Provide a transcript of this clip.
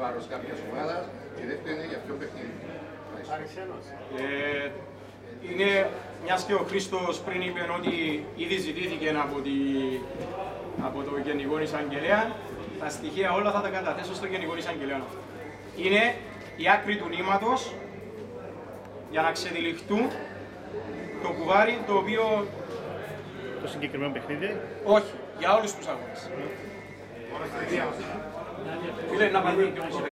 βάρος κάποιας ομάδας και δεύτερον είναι για ποιο παιχνίδι. Ε, είναι, μιας και ο Χρήστος πριν είπε ότι ήδη ζητήθηκε από, τη, από το Γενικό Εισαγγελέα, τα στοιχεία όλα θα τα καταθέσω στο Γενικό Εισαγγελέα. Είναι η άκρη του νήματος για να ξεδιληχτούν το κουβάρι το οποίο. Το συγκεκριμένο παιχνίδι; Όχι, για όλους τους usted en la.